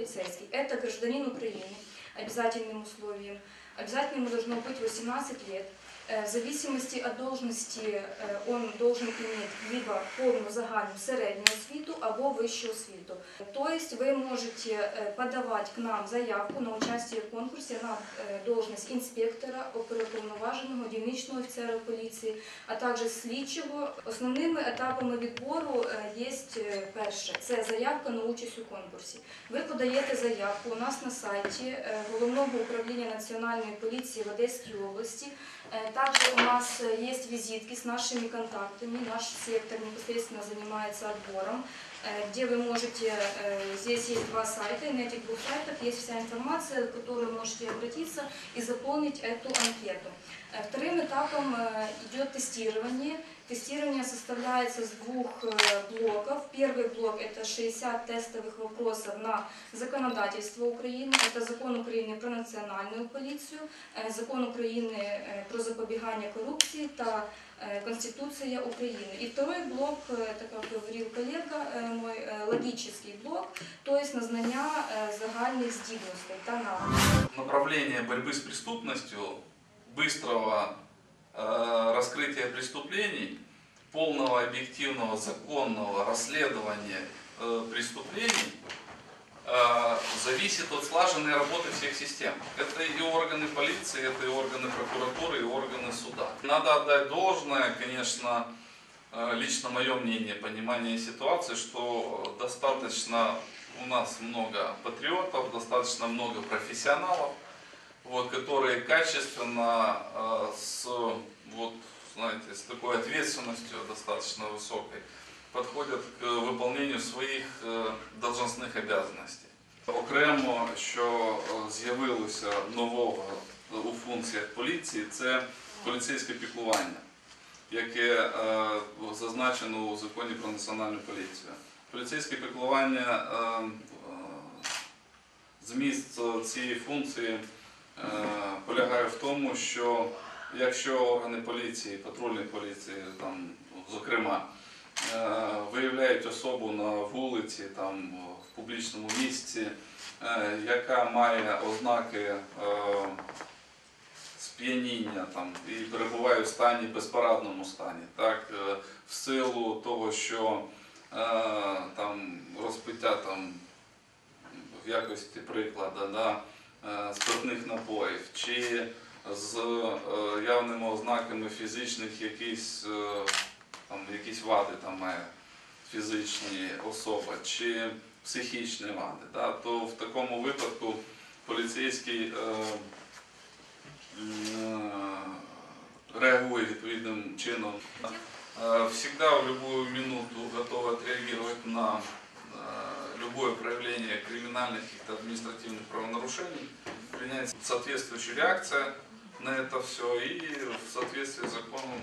полицейский. Это гражданин Украины, обязательным условием. Обязательно ему должно быть 18 лет. Э, В зависимости от должности э, он должен иметь либо повну загальну середню освіту або вищу освіту. Тобто ви можете е, подавати к нам заявку на участие в конкурсі на е, должность інспектора, оперуповноваженого, дільничного офіцера поліції, а також слідчого. Основними етапами відбору е, є е, перше це заявка на участь у конкурсі. Ви подаєте заявку у нас на сайті е, головного управління національної поліції в Одеській області. Э, Также у нас э, есть визитки с нашими контактами. Наш сектор непосредственно занимается отбором, э, где вы можете, э, здесь есть два сайта, и на этих двух сайтах есть вся информация, в которую вы можете обратиться и заполнить эту анкету. Э, Вторым этапом э, идет тестирование. Тестирование составляется с двух э, блоков. Первый блок – это 60 тестовых вопросов на законодательство Украины. Это закон Украины про национальную полицию, э, закон Украины э, про запобігання коррупции та э, Конституция Украины. И второй блок, это, как говорил коллега мой, логический блок, то есть на знання загальних здібностей та направление борьбы с преступностью, быстрого раскрытия преступлений, полного объективного законного расследования преступлений зависит от слаженной работы всех систем. Это и органы полиции, это и органы прокуратуры, и органы суда. Надо отдать должное, конечно, э, лично мое мнение, понимание ситуации, что достаточно у нас много патриотов, достаточно много профессионалов, вот, которые качественно, э, с, вот, знаете, с такой ответственностью достаточно высокой подходят к выполнению своїх е, должностних обов'язків. Окремо, що е, з'явилося нового у функціях поліції, це поліцейське піклування, яке е, зазначено у законі про національну поліцію. Поліцейське піклування, е, е, зміст цієї функції полягає в тому, що якщо органи поліції, патрульної поліції, там, зокрема, виявляють особу на вулиці, там, в публічному місці, яка має ознаки сп'яніння там, і перебуває в стані безпарадному стані, так, е, в силу того, що е, там, розпиття там, в якості прикладу да, е, спиртних напоїв, чи з явними ознаками фізичних якісь, там, якісь вади там має фізичні особа, чи психічні вади, да, то в такому випадку поліцейський реагує відповідним чином. Э, Всегда в любую минуту готовы отреагировать на э, любое проявление криминальных каких-то административных правонарушений. Принять соответствующая реакция на это все и в соответствии с законом